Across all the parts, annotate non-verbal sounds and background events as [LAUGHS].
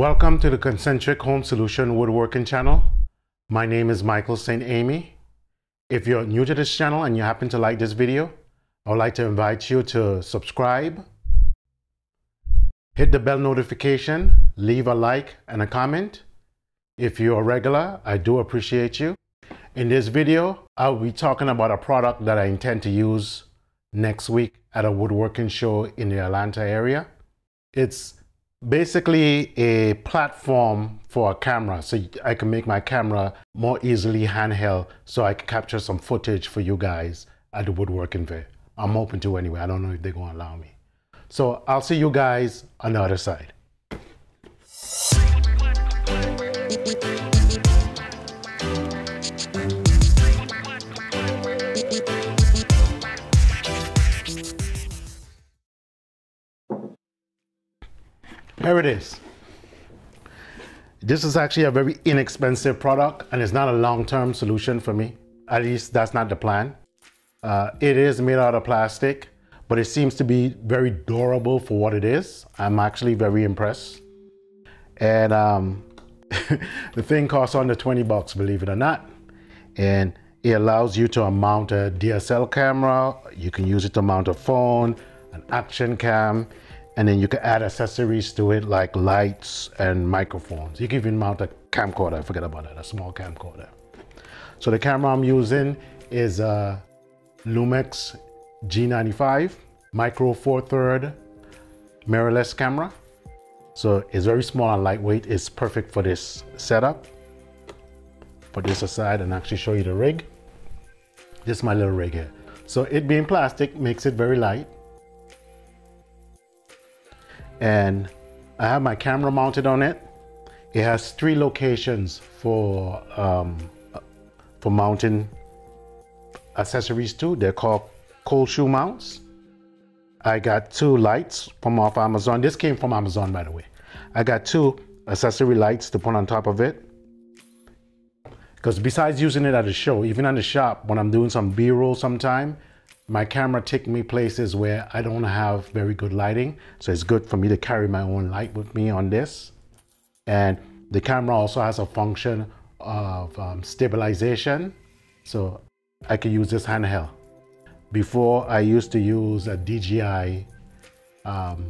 Welcome to the Concentric Home Solution Woodworking channel. My name is Michael St. Aimee. If you're new to this channel and you happen to like this video, I would like to invite you to subscribe, hit the bell notification, leave a like and a comment. If you're a regular, I do appreciate you. In this video, I'll be talking about a product that I intend to use next week at a woodworking show in the Atlanta area. It's basically a platform for a camera so I can make my camera more easily handheld so I can capture some footage for you guys at the woodworking fair. I'm open to anyway. I don't know if they're going to allow me. So I'll see you guys on the other side. Here it is. This is actually a very inexpensive product and it's not a long-term solution for me. At least that's not the plan. Uh, it is made out of plastic, but it seems to be very durable for what it is. I'm actually very impressed. And um, [LAUGHS] the thing costs under 20 bucks, believe it or not. And it allows you to mount a DSL camera. You can use it to mount a phone, an action cam and then you can add accessories to it like lights and microphones. You can even mount a camcorder, I forget about that, a small camcorder. So the camera I'm using is a Lumix G95 Micro Four Third mirrorless camera. So it's very small and lightweight. It's perfect for this setup. Put this aside and actually show you the rig. This is my little rig here. So it being plastic makes it very light and I have my camera mounted on it. It has three locations for um, for mounting accessories too. They're called cold shoe mounts. I got two lights from off Amazon. This came from Amazon, by the way. I got two accessory lights to put on top of it. Because besides using it at a show, even on the shop, when I'm doing some B-roll sometime, my camera take me places where I don't have very good lighting. So it's good for me to carry my own light with me on this. And the camera also has a function of um, stabilization. So I can use this handheld. Before I used to use a DJI, um,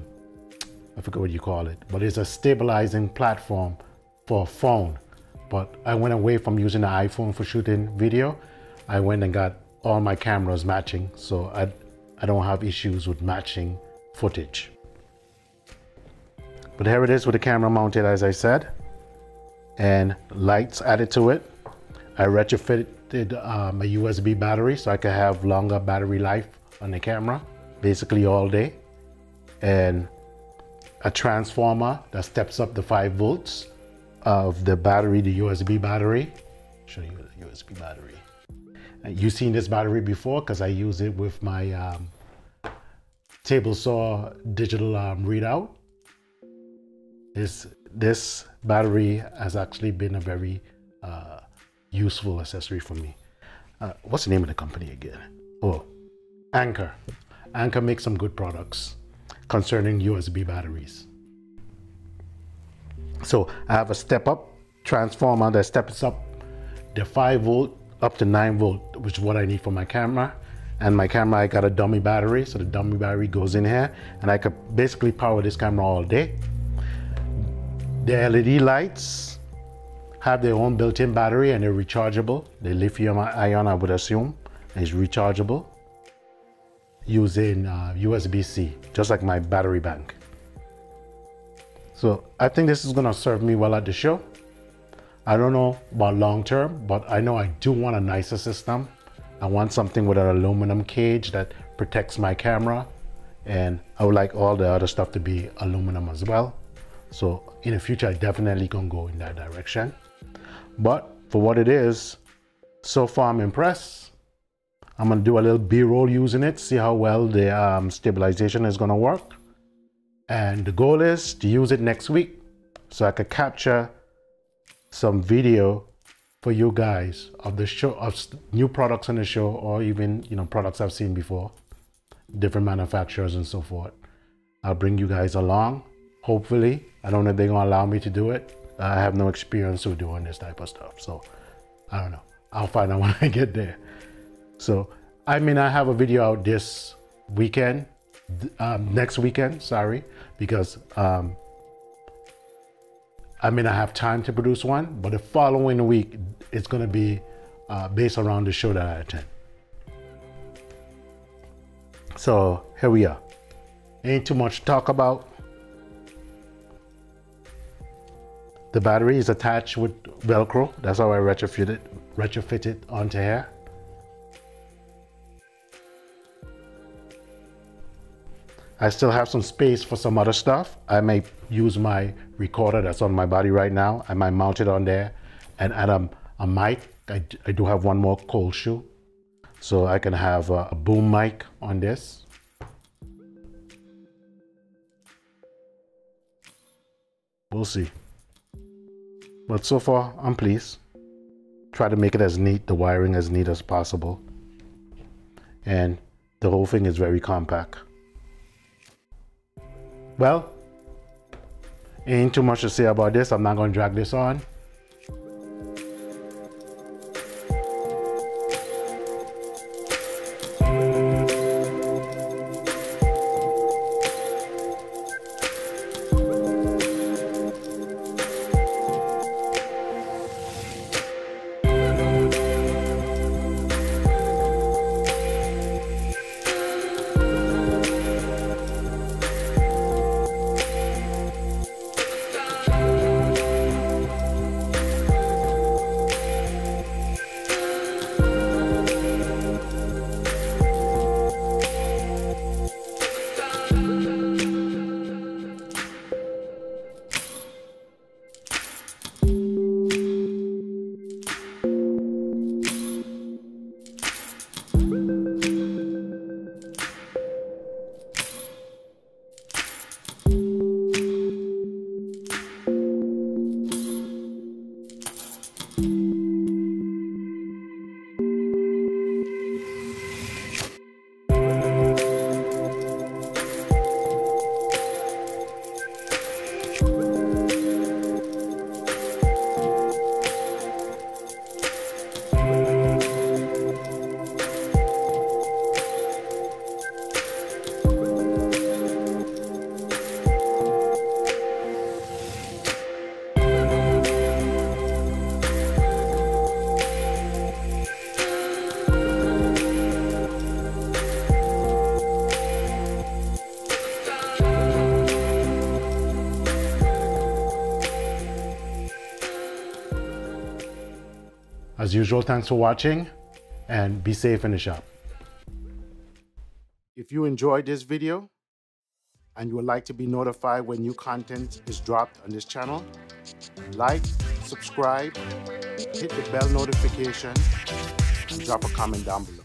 I forget what you call it, but it's a stabilizing platform for a phone. But I went away from using the iPhone for shooting video. I went and got all my cameras matching, so I, I don't have issues with matching footage. But here it is with the camera mounted, as I said, and lights added to it. I retrofitted um, a USB battery so I could have longer battery life on the camera, basically all day. And a transformer that steps up the five volts of the battery, the USB battery. Show you the USB battery. You've seen this battery before because I use it with my um, table saw digital um, readout. This, this battery has actually been a very uh, useful accessory for me. Uh, what's the name of the company again? Oh, Anker. Anker makes some good products concerning USB batteries. So I have a step up transformer that steps up the 5 volt up to 9 volt, which is what I need for my camera. And my camera, I got a dummy battery, so the dummy battery goes in here, and I could basically power this camera all day. The LED lights have their own built-in battery and they're rechargeable. They're lithium ion, I would assume, it's rechargeable using uh, USB-C, just like my battery bank. So I think this is gonna serve me well at the show. I don't know about long term, but I know I do want a nicer system. I want something with an aluminum cage that protects my camera. And I would like all the other stuff to be aluminum as well. So in the future, I definitely gonna go in that direction. But for what it is, so far I'm impressed. I'm gonna do a little B-roll using it, see how well the um, stabilization is gonna work. And the goal is to use it next week so I could capture some video for you guys of the show of new products on the show or even you know products I've seen before different manufacturers and so forth I'll bring you guys along hopefully I don't know if they're gonna allow me to do it. I have no experience with doing this type of stuff. So I don't know. I'll find out [LAUGHS] when I get there. So I may not have a video out this weekend, um, next weekend, sorry, because um, I may not have time to produce one, but the following week, it's gonna be uh, based around the show that I attend. So here we are. Ain't too much to talk about. The battery is attached with Velcro. That's how I retrofit it, retrofit it onto here. I still have some space for some other stuff. I may use my recorder that's on my body right now. I might mount it on there and add a, a mic. I, I do have one more cold shoe. So I can have a, a boom mic on this. We'll see. But so far, I'm pleased. Try to make it as neat, the wiring as neat as possible. And the whole thing is very compact. Well, ain't too much to say about this. I'm not going to drag this on. As usual, thanks for watching and be safe in the shop. If you enjoyed this video and you would like to be notified when new content is dropped on this channel, like, subscribe, hit the bell notification, and drop a comment down below.